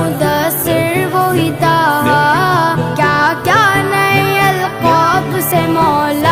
मुदसर वो इता क्या क्या नए अलकाब से मौला